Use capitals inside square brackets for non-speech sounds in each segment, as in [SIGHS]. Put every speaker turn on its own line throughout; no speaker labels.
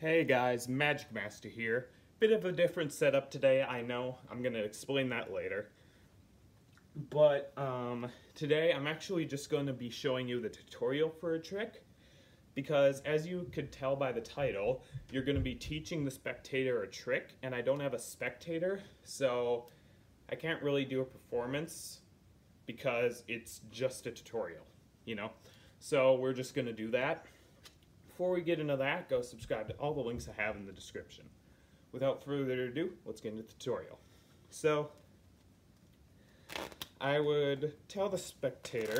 Hey guys, Magic Master here. Bit of a different setup today, I know. I'm going to explain that later. But um, today I'm actually just going to be showing you the tutorial for a trick because as you could tell by the title, you're going to be teaching the spectator a trick and I don't have a spectator, so I can't really do a performance because it's just a tutorial, you know? So we're just going to do that. Before we get into that, go subscribe to all the links I have in the description. Without further ado, let's get into the tutorial. So, I would tell the spectator,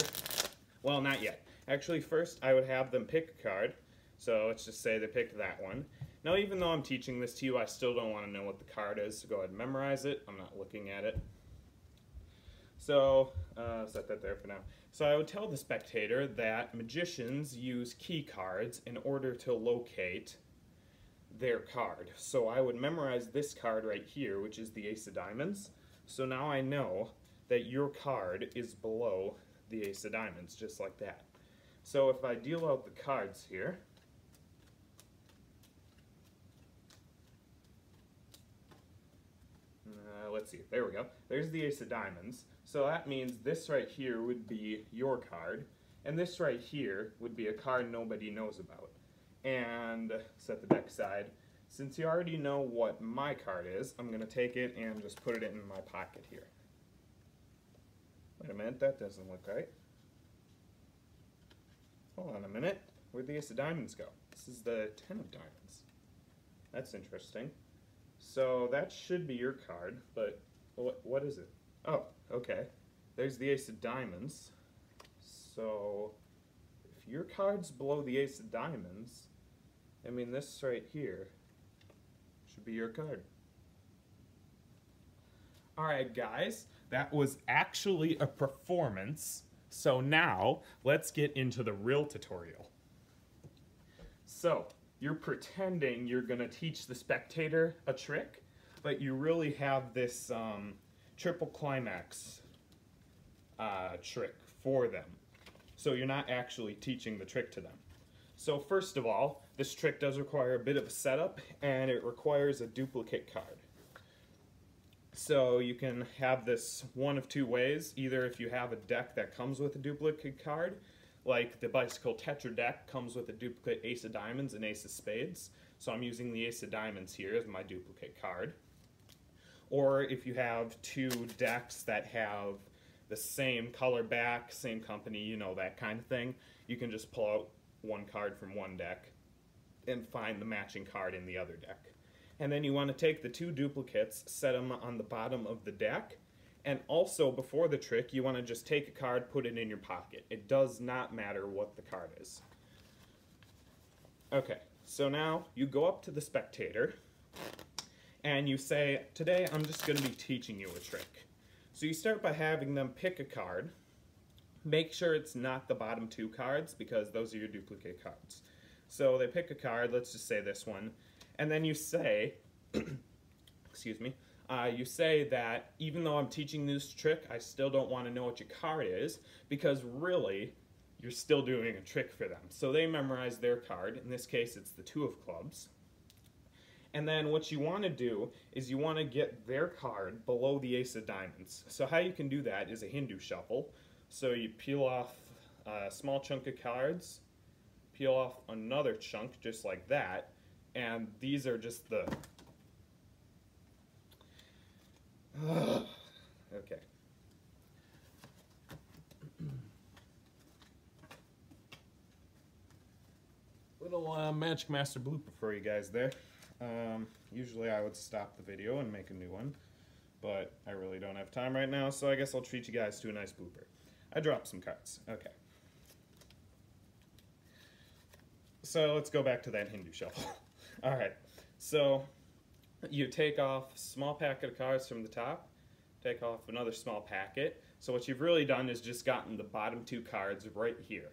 well not yet, actually first I would have them pick a card, so let's just say they picked that one. Now even though I'm teaching this to you, I still don't want to know what the card is, so go ahead and memorize it, I'm not looking at it. So, uh, set that there for now. So I would tell the spectator that magicians use key cards in order to locate their card. So I would memorize this card right here, which is the Ace of Diamonds. So now I know that your card is below the Ace of Diamonds, just like that. So if I deal out the cards here, uh, let's see, there we go. There's the Ace of Diamonds. So that means this right here would be your card, and this right here would be a card nobody knows about. And set the deck aside. Since you already know what my card is, I'm going to take it and just put it in my pocket here. Wait a minute, that doesn't look right. Hold on a minute. Where'd the Ace of Diamonds go? This is the Ten of Diamonds. That's interesting. So that should be your card, but what, what is it? Oh, okay. There's the Ace of Diamonds. So, if your card's below the Ace of Diamonds, I mean this right here should be your card. Alright guys, that was actually a performance. So now, let's get into the real tutorial. So, you're pretending you're going to teach the spectator a trick, but you really have this um, triple climax uh, trick for them. So you're not actually teaching the trick to them. So first of all, this trick does require a bit of a setup and it requires a duplicate card. So you can have this one of two ways, either if you have a deck that comes with a duplicate card, like the Bicycle Tetra deck comes with a duplicate Ace of Diamonds and Ace of Spades, so I'm using the Ace of Diamonds here as my duplicate card or if you have two decks that have the same color back, same company, you know, that kind of thing, you can just pull out one card from one deck and find the matching card in the other deck. And then you want to take the two duplicates, set them on the bottom of the deck, and also before the trick, you want to just take a card, put it in your pocket. It does not matter what the card is. Okay, so now you go up to the spectator, and you say, today I'm just going to be teaching you a trick. So you start by having them pick a card. Make sure it's not the bottom two cards because those are your duplicate cards. So they pick a card, let's just say this one, and then you say, [CLEARS THROAT] excuse me, uh, you say that even though I'm teaching this trick, I still don't want to know what your card is because really, you're still doing a trick for them. So they memorize their card. In this case, it's the two of clubs. And then what you want to do is you want to get their card below the ace of diamonds. So how you can do that is a Hindu shuffle. So you peel off a small chunk of cards, peel off another chunk just like that, and these are just the... [SIGHS] okay. Little uh, Magic Master blooper for you guys there. Um, usually I would stop the video and make a new one, but I really don't have time right now, so I guess I'll treat you guys to a nice blooper. I dropped some cards. Okay. So let's go back to that Hindu shuffle. [LAUGHS] All right. So you take off a small packet of cards from the top, take off another small packet. So what you've really done is just gotten the bottom two cards right here.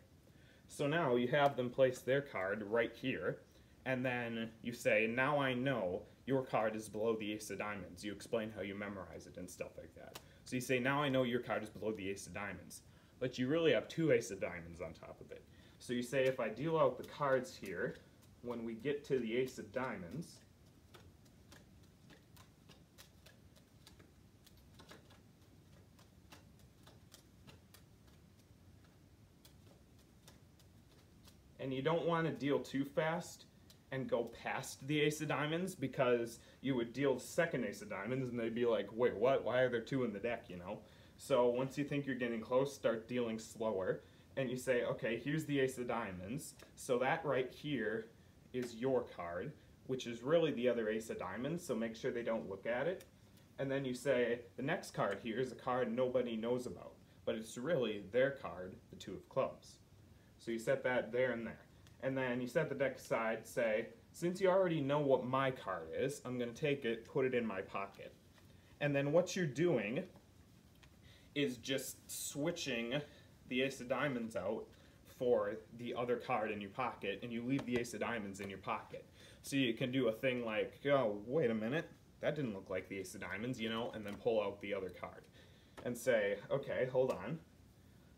So now you have them place their card right here, and then you say, now I know your card is below the ace of diamonds. You explain how you memorize it and stuff like that. So you say, now I know your card is below the ace of diamonds. But you really have two ace of diamonds on top of it. So you say, if I deal out the cards here, when we get to the ace of diamonds, and you don't want to deal too fast and go past the ace of diamonds because you would deal the second ace of diamonds and they'd be like, wait, what? Why are there two in the deck, you know? So once you think you're getting close, start dealing slower. And you say, okay, here's the ace of diamonds. So that right here is your card, which is really the other ace of diamonds, so make sure they don't look at it. And then you say, the next card here is a card nobody knows about, but it's really their card, the two of clubs. So you set that there and there. And then you set the deck aside, say, since you already know what my card is, I'm going to take it, put it in my pocket. And then what you're doing is just switching the ace of diamonds out for the other card in your pocket, and you leave the ace of diamonds in your pocket. So you can do a thing like, oh, wait a minute, that didn't look like the ace of diamonds, you know, and then pull out the other card. And say, okay, hold on.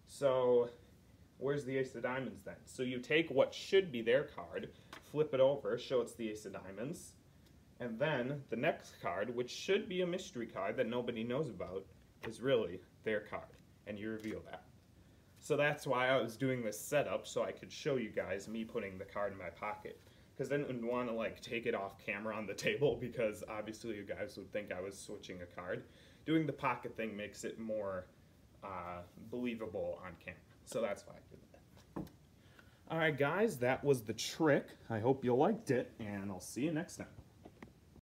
So where's the ace of diamonds then? So you take what should be their card, flip it over, show it's the ace of diamonds, and then the next card, which should be a mystery card that nobody knows about, is really their card, and you reveal that. So that's why I was doing this setup, so I could show you guys me putting the card in my pocket. Because then I'd want to like take it off camera on the [LAUGHS] table, because obviously you guys would think I was switching a card. Doing the pocket thing makes it more uh, believable on camera. So that's why I did that. Alright guys, that was the trick. I hope you liked it, and I'll see you next time.